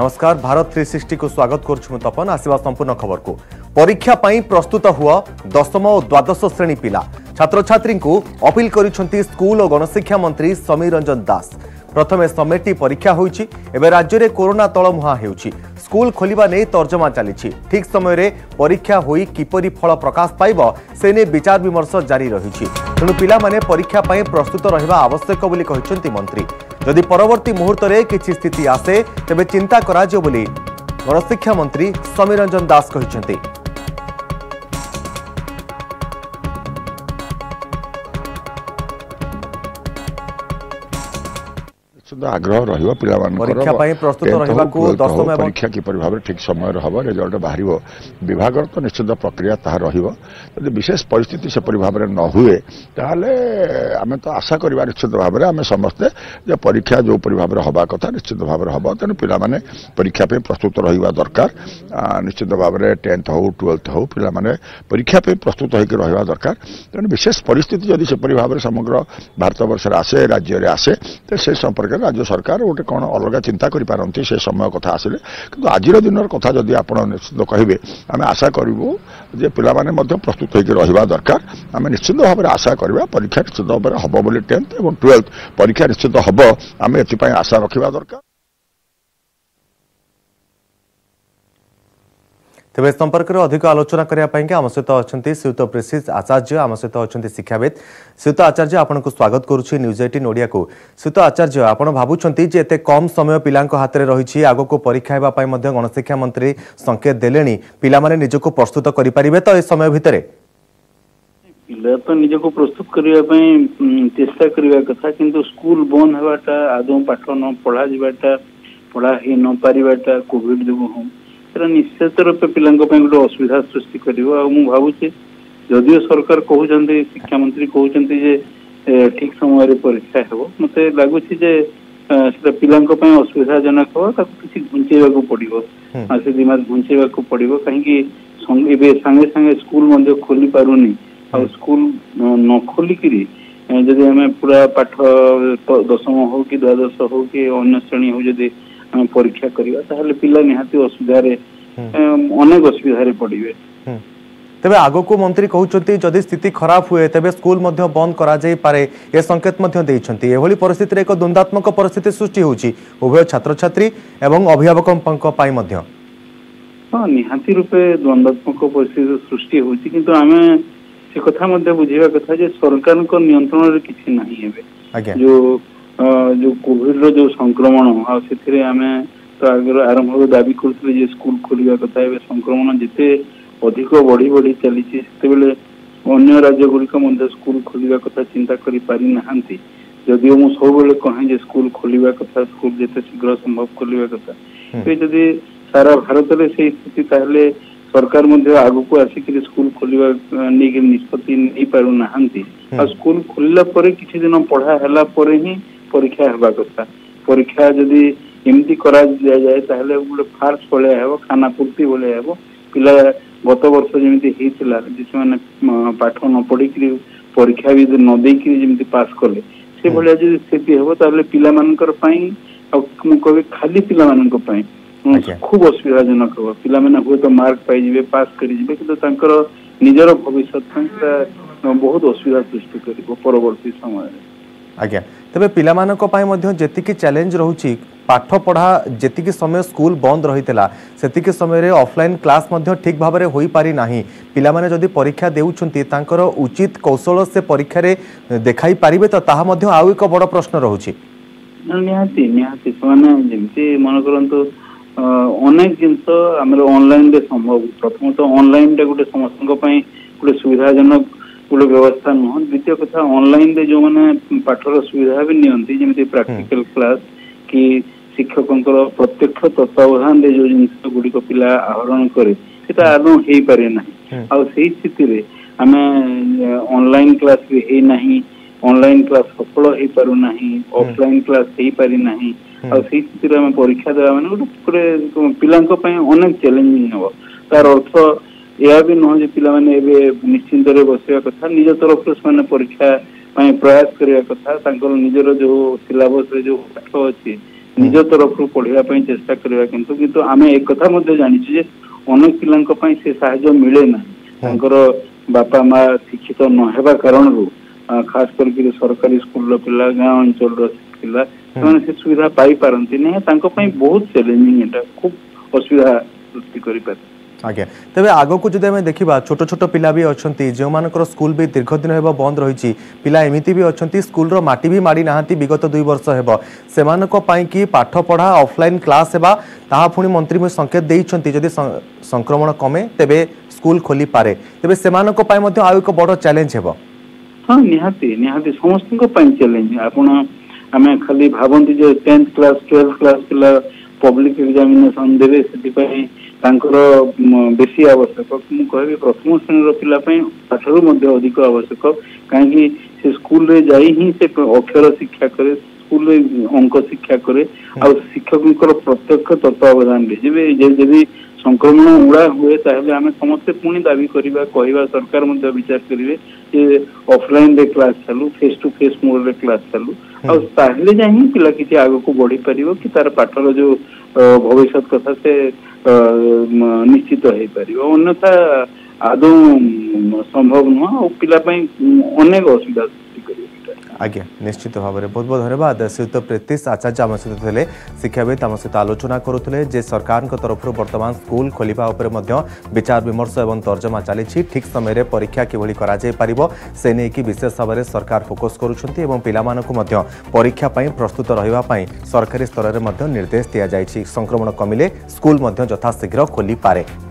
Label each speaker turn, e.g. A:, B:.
A: নমস্কার Bharat three sixty কু স্বাগত করছু তপন আসবা সম্পূর্ণ খবর কু পরীক্ষা পাই প্রস্তুত হুয় দশম ও দ্বাদশ শ্রেণী পিলা ছাত্রছাত্রী অপিল করছেন স্কুল ও গণশিক্ষা মন্ত্রী সমীর রঞ্জন দাস প্রথমে সমেটি পরীক্ষা হয়েছি এবে রাজ্যের করোনা তলমুহা হেউছি স্কুল খোলা নিয়ে তর্জমা চালিছি ঠিক সময়ের পরীক্ষা হয়ে কিপরি ফল প্রকাশ পাইব সে নিয়ে বিচার বিমর্শ জারি রয়েছে তেমন পিলা পরীক্ষা পাই প্রস্তুত রহবা আবশ্যক বলে মন্ত্রী ଯଦି ପରବର୍ତ୍ତୀ ମୁହୂର୍ତ୍ତରେ କିଛି ସ୍ଥିତି ଆସେ ତେବେ ଚିନ୍ତା କରାଯିବ ବୋଲି ଗଣଶିକ୍ଷା ମନ୍ତ୍ରୀ ସମୀର ରଞ୍ଜନ ଦାସ କହିଛନ୍ତି
B: ସଦା ଆଗ୍ରହ ରହିବ ପିଲାମାନଙ୍କର
A: ପରୀକ୍ଷା
B: କିପରି ଭାବରେ ଠିକ୍ ସମୟରେ ହେବ ରେଜଲ୍ଟ ବାହାରିବ ବିଭାଗର ତ ନିଶ୍ଚିତ ପ୍ରକ୍ରିୟା ତାହା ରହିବ ଯଦି ବିଶେଷ ପରିସ୍ଥିତି ସେପରି ଭାବରେ ନ ହୁଏ ତାହେଲେ ଆମେ ତ ଆଶା କରିବା ନିଶ୍ଚିତ ଭାବରେ ଆମେ ସମସ୍ତେ ଯେ ପରୀକ୍ଷା ଯେଉଁପରି ଭାବରେ ହେବା କଥା ନିଶ୍ଚିତ ଭାବରେ ହେବ ତେଣୁ ପିଲାମାନେ ପରୀକ୍ଷା ପାଇଁ ପ୍ରସ୍ତୁତ ରହିବା ଦରକାର ନିଶ୍ଚିତ ଭାବରେ ଟେନ୍ଥ ହେଉ ଟୁଏଲ୍ଥ ହେଉ ପିଲାମାନେ ପରୀକ୍ଷା ପାଇଁ ପ୍ରସ୍ତୁତ ହୋଇକି ରହିବା ଦରକାର ତେଣୁ ବିଶେଷ ପରିସ୍ଥିତି ଯଦି ସେପରି ଭାବରେ ସମଗ୍ର ଭାରତବର୍ଷରେ ଆସେ ରାଜ୍ୟରେ ଆସେ ତ ସେ ସମ୍ପର୍କରେ ରାଜ୍ୟ ସରକାର ଗୋଟେ କ'ଣ ଅଲଗା ଚିନ୍ତା କରିପାରନ୍ତି ସେ ସମୟ କଥା ଆସିଲେ କିନ୍ତୁ ଆଜିର ଦିନର କଥା ଯଦି ଆପଣ ନିଶ୍ଚିନ୍ତ କହିବେ ଆମେ ଆଶା କରିବୁ ଯେ ପିଲାମାନେ ମଧ୍ୟ ପ୍ରସ୍ତୁତ ହୋଇକି ରହିବା ଦରକାର ଆମେ ନିଶ୍ଚିନ୍ତ ଭାବରେ ଆଶା କରିବା ପରୀକ୍ଷା ନିଶ୍ଚିତ ଭାବରେ ହେବ ବୋଲି ଟେନ୍ଥ ଏବଂ ଟୁଏଲ୍ଥ ପରୀକ୍ଷା ନିଶ୍ଚିତ ହେବ ଆମେ ଏଥିପାଇଁ ଆଶା ରଖିବା ଦରକାର
A: ତେବେ ଏ ସମ୍ପର୍କରେ ଅଧିକ ଆଲୋଚନା କରିବା ପାଇଁକି ଆମ ସହିତ ଅଛନ୍ତି ଶ୍ରୀୟୁତ ପ୍ରେସିସ୍ ଆଚାର୍ଯ୍ୟ ଆମ ସହିତ ଅଛନ୍ତି ଶିକ୍ଷାବିତ୍ ଶ୍ରୀୟୁତ ଆଚାର୍ଯ୍ୟ ଆପଣଙ୍କୁ ସ୍ୱାଗତ କରୁଛି ନ୍ୟୁଜ୍ ଏଇଟିନ୍ ଓଡ଼ିଆକୁ ଶ୍ରୀୟୁତ ଆଚାର୍ଯ୍ୟ ଆପଣ ଭାବୁଛନ୍ତି ଯେ ଏତେ କମ୍ ସମୟ ପିଲାଙ୍କ ହାତରେ ରହିଛି ଆଗକୁ ପରୀକ୍ଷା ହେବା ପାଇଁ ମଧ୍ୟ ଗଣଶିକ୍ଷା ମନ୍ତ୍ରୀ ସଙ୍କେତ ଦେଲେଣି ପିଲାମାନେ ନିଜକୁ ପ୍ରସ୍ତୁତ କରିପାରିବେ ତ ଏ ସମୟ ଭିତରେ
C: ପିଲା ତ ନିଜକୁ ପ୍ରସ୍ତୁତ କରିବା ପାଇଁ ଚେଷ୍ଟା କରିବା କଥା କିନ୍ତୁ ସ୍କୁଲ ବନ୍ଦ ହେବାଟା ଆଦୌ ପାଠ ନ ପଢ଼ାଯିବାଟା ପଢ଼ା ହେଇ ନ ପାରିବାଟା କୋଭିଡ ଯୋଗୁଁ ସେଟା ନିଶ୍ଚିତ ରୂପେ ପିଲାଙ୍କ ପାଇଁ ଗୋଟେ ଅସୁବିଧା ସୃଷ୍ଟି କରିବ ଆଉ ମୁଁ ଭାବୁଛି ଯଦିଓ ସରକାର କହୁଛନ୍ତି ଶିକ୍ଷାମନ୍ତ୍ରୀ କହୁଛନ୍ତି ଯେ ଠିକ ସମୟରେ ପରୀକ୍ଷା ହେବ ମୋତେ ଲାଗୁଛି ଯେ ସେଟା ପିଲାଙ୍କ ପାଇଁ ଅସୁବିଧାଜନକ ହେବ ତାକୁ କିଛି ଘୁଞ୍ଚେଇବାକୁ ପଡ଼ିବ ମାସେ ଦୁଇ ମାସ ଘୁଞ୍ଚେଇବାକୁ ପଡ଼ିବ କାହିଁକି ଏବେ ସାଙ୍ଗେ ସାଙ୍ଗେ ସ୍କୁଲ ମଧ୍ୟ ଖୋଲି ପାରୁନି ଆଉ ସ୍କୁଲ ନ ଖୋଲିକିରି ଯଦି ଆମେ ପୁରା ପାଠ ଦଶମ ହଉ କି ଦ୍ୱାଦଶ ହଉ କି ଅନ୍ୟ ଶ୍ରେଣୀ ହଉ ଯଦି ପରୀକ୍ଷା କରିବା ତାହେଲେ ପିଲା ନିହାତି ଅସୁବିଧାରେ ଅନେକ ଅସୁବିଧାରେ ପଡ଼ିବେ
A: ତେବେ ଆଗକୁ ମନ୍ତ୍ରୀ କହୁଛନ୍ତି ଯଦି ସ୍ଥିତି ଖରାପ ହୁଏ ତେବେ ସ୍କୁଲ ମଧ୍ୟ ବନ୍ଦ କରାଯାଇପାରେ ଏ ସଂକେତ ମଧ୍ୟ ଦେଇଛନ୍ତି ଏଭଳି ପରିସ୍ଥିତିରେ ଏକ ଦ୍ୱନ୍ଦ୍ୱାତ୍ମକ ପରିସ୍ଥିତି ସୃଷ୍ଟି ହେଉଛି ଉଭୟ ଛାତ୍ରଛାତ୍ରୀ ଏବଂ ଅଭିଭାବକଙ୍କ ପାଇଁ ମଧ୍ୟ
C: ହଁ ନିହାତି ରୂପେ ଦ୍ୱନ୍ଦ୍ୱାତ୍ମକ ପରିସ୍ଥିତି ସୃଷ୍ଟି ହେଉଛି କିନ୍ତୁ ଆମେ ସେ କଥା ମଧ୍ୟ ବୁଝିବା କଥା ଯେ ସରକାରଙ୍କ ନିୟନ୍ତ୍ରଣରେ କିଛି ନାହିଁ ଏବେ ଯୋଉ ଯେଉଁ କୋଭିଡର ଯେଉଁ ସଂକ୍ରମଣ ଆଉ ସେଥିରେ ଆମେ ତ ଆଗରୁ ଆରମ୍ଭରୁ ଦାବି କରୁଥିଲେ ଯେ ସ୍କୁଲ ଖୋଲିବା କଥା ଏବେ ସଂକ୍ରମଣ ଯେତେ ଅଧିକ ବଢ଼ି ବଢ଼ି ଚାଲିଛି ସେତେବେଳେ ଅନ୍ୟ ରାଜ୍ୟ ଗୁଡିକ ମଧ୍ୟ ସ୍କୁଲ ଖୋଲିବା କଥା ଚିନ୍ତା କରିପାରିନାହାନ୍ତି ଯଦିଓ ମୁଁ ସବୁବେଳେ କହେ ଯେ ସ୍କୁଲ ଖୋଲିବା କଥା ସ୍କୁଲ ଯେତେ ଶୀଘ୍ର ସମ୍ଭବ ଖୋଲିବା କଥା ଏବେ ଯଦି ସାରା ଭାରତରେ ସେଇ ସ୍ଥିତି ତାହେଲେ ସରକାର ମଧ୍ୟ ଆଗକୁ ଆସିକିରି ସ୍କୁଲ ଖୋଲିବା ନେଇକି ନିଷ୍ପତ୍ତି ନେଇପାରୁନାହାନ୍ତି ଆଉ ସ୍କୁଲ ଖୋଲିଲା ପରେ କିଛି ଦିନ ପଢା ହେଲା ପରେ ହିଁ परीक्षा हवा कथा परीक्षा जदि एमती कर दिया जाए गोटे फार्स भाया हम खाना पूर्ति भाया हम पा गत वर्ष जमी जिस पाठ न पढ़ कि परीक्षा भी न जमी पास कले से भाया जब स्थिति हम
A: तेल
C: पिला कभी खाली पिला खूब असुविधाजनक हम पाने हूं तो मार्क पाई पास करेंगे कि निजर भविष्य बहुत असुविधा सृष्टि करवर्ती समय
A: ଆଜ୍ଞା ତେବେ ପିଲାମାନଙ୍କ ପାଇଁ ମଧ୍ୟ ଯେତିକି ଚ୍ୟାଲେଞ୍ଜ ରହୁଛି ପାଠପଢ଼ା ଯେତିକି ସମୟ ସ୍କୁଲ ବନ୍ଦ ରହିଥିଲା ସେତିକି ସମୟରେ ଅଫଲାଇନ୍ କ୍ଲାସ୍ ମଧ୍ୟ ଠିକ୍ ଭାବରେ ହୋଇପାରିନାହିଁ ପିଲାମାନେ ଯଦି ପରୀକ୍ଷା ଦେଉଛନ୍ତି ତାଙ୍କର ଉଚିତ କୌଶଳ ସେ ପରୀକ୍ଷାରେ ଦେଖାଇ ପାରିବେ ତ ତାହା ମଧ୍ୟ ଆଉ ଏକ ବଡ଼ ପ୍ରଶ୍ନ ରହୁଛି
C: ନିହାତି ନିହାତି ସେମାନେ ଯେମିତି ମନେ କରନ୍ତୁ ଅନେକ ଜିନିଷ ଆମର ଅନଲାଇନ୍ରେ ସମ୍ଭବ ପ୍ରଥମତଃ ଅନଲାଇନ୍ଟା ଗୋଟେ ସମସ୍ତଙ୍କ ପାଇଁ ଗୋଟେ ସୁବିଧାଜନକ ସ୍କୁଲ ବ୍ୟବସ୍ଥା ନୁହଁ ଦ୍ୱିତୀୟ କଥା ଅନଲାଇନରେ ଯେଉଁମାନେ ପାଠର ସୁବିଧା ବି ନିଅନ୍ତି ଯେମିତି ପ୍ରାକ୍ଟିକାଲ କ୍ଲାସ କି ଶିକ୍ଷକଙ୍କର ପ୍ରତ୍ୟକ୍ଷ ତତ୍ତ୍ୱାବଧାନରେ ଯେଉଁ ଜିନିଷ ଗୁଡ଼ିକ ପିଲା ଆହରଣ କରେ ସେଟା ଆଦୌ ହେଇପାରେ ନାହିଁ ଆଉ ସେଇ ସ୍ଥିତିରେ ଆମେ ଅନଲାଇନ କ୍ଲାସ୍ ବି ହେଇନାହିଁ ଅନଲାଇନ କ୍ଲାସ ସଫଳ ହେଇପାରୁନାହିଁ ଅଫଲାଇନ କ୍ଲାସ ହେଇପାରିନାହିଁ ଆଉ ସେଇ ସ୍ଥିତିରେ ଆମେ ପରୀକ୍ଷା ଦେବା ମାନେ ଗୋଟେ ପିଲାଙ୍କ ପାଇଁ ଅନେକ ଚ୍ୟାଲେଞ୍ଜିଂ ହେବ ତାର ଅର୍ଥ ଏହା ବି ନୁହଁ ଯେ ପିଲାମାନେ ଏବେ ନିଶ୍ଚିନ୍ତରେ ବସିବା କଥା ନିଜ ତରଫରୁ ସେମାନେ ପରୀକ୍ଷା ପାଇଁ ପ୍ରୟାସ କରିବା କଥା ତାଙ୍କର ନିଜର ଯୋଉ ସିଲାବସରେ ଯୋଉ ପାଠ ଅଛି ନିଜ ତରଫରୁ ପଢିବା ପାଇଁ ଚେଷ୍ଟା କରିବା କିନ୍ତୁ କିନ୍ତୁ ଆମେ ଏକଥା ମଧ୍ୟ ଜାଣିଛୁ ଯେ ଅନେକ ପିଲାଙ୍କ ପାଇଁ ସେ ସାହାଯ୍ୟ ମିଳେ ନାହିଁ ତାଙ୍କର ବାପା ମା ଶିକ୍ଷିତ ନ ହେବା କାରଣରୁ ଖାସ କରିକି ସରକାରୀ ସ୍କୁଲର ପିଲା ଗାଁ ଅଞ୍ଚଳର ପିଲା ସେମାନେ ସେ ସୁବିଧା ପାଇପାରନ୍ତି ନାହିଁ ତାଙ୍କ ପାଇଁ ବହୁତ ଚ୍ୟାଲେଞ୍ଜିଂ ଏଟା ଖୁବ ଅସୁବିଧା ସୃଷ୍ଟି କରିପାରେ
A: আজ্ঞা তেবে আগুক যদি আমি দেখিবা ছোট ছোট পিলা বি অছন্তি অনেকর স্কুল বি দীর্ঘদিন হেব বন্ধ রহিছি পিলা এমিতি বি অছন্তি স্কুল অকুলর মাটি বি মাড়ি না বিগত দুই বর্ষ হেব সেমানক পাই কি পাঠ পড়া অফলাইন ক্লাস হেবা তাহা ফুনি মন্ত্রী মই সংকেত দিয়েছেন যদি সংক্রমণ কমে তেবে স্কুল খলি পারে তেবে সে আউ এক বড় চ্যালেঞ্জ হেব হ্যাঁ
C: নিহাতি নিহাতি সমস্তক পাই চ্যালেঞ্জ আপন আমি খালি ভাবন্তি যে 10th ক্লাস 12th ক্লাস পিলা পাবলিক এক্সামিনেশন দেবে সেটি পাই ତାଙ୍କର ବେଶୀ ଆବଶ୍ୟକ ମୁଁ କହିବି ପ୍ରଥମ ଶ୍ରେଣୀର ପିଲା ପାଇଁ ପାଠରୁ ମଧ୍ୟ ଅଧିକ ଆବଶ୍ୟକ କାହିଁକି ସେ ସ୍କୁଲରେ ଯାଇ ହିଁ ସେ ଅକ୍ଷର ଶିକ୍ଷା କରେ ସ୍କୁଲରେ ଅଙ୍କ ଶିକ୍ଷା କରେ ଆଉ ଶିକ୍ଷକଙ୍କର ପ୍ରତ୍ୟକ୍ଷ ତତ୍ତ୍ୱାବଧାନରେ ଯେବେ ଯଦି ସଂକ୍ରମଣ ଉଡ଼ା ହୁଏ ତାହେଲେ ଆମେ ସମସ୍ତେ ପୁଣି ଦାବି କରିବା କହିବା ସରକାର ମଧ୍ୟ ବିଚାର କରିବେ ଯେ ଅଫଲାଇନରେ କ୍ଲାସ୍ ଚାଲୁ ଫେସ୍ ଟୁ ଫେସ୍ ମୋଡ଼ରେ କ୍ଲାସ୍ ଚାଲୁ ଆଉ ତାହେଲେ ଯାଇ ହିଁ ପିଲା କିଛି ଆଗକୁ ବଢ଼ିପାରିବ କି ତାର ପାଠର ଯୋଉ ଭବିଷ୍ୟତ କଥା ସେ ନିଶ୍ଚିତ ହେଇପାରିବ ଅନ୍ୟଥା ଆଦୌ ସମ୍ଭବ ନୁହଁ ଆଉ ପିଲା ପାଇଁ ଅନେକ ଅସୁବିଧା
A: আজ্ঞা নিশ্চিত ভাবে বহুত বহুত ধন্যবাদ শ্রীযুক্ত প্রীতিশ আচার্য আমার সহ লে শিক্ষাবিদ আমার সহ আলোচনা করুলে যে সরকার তরফর বর্তমান স্কুল খোলা উপরে বিচার বিমর্শ এবং তর্জমা চালছে ঠিক সময়ের পরীক্ষা কিভাবে করা যাইপার সে নিয়ে বিশেষ ভাবে সরকার ফোকস করছেন এবং পিলাকে পরীক্ষা প্রস্তুত রহবা সরকারি স্তরের নির্দেশ দিয়া যাই সংক্রমণ কমিলে স্কুল যথাশীঘ্র খোলি পারে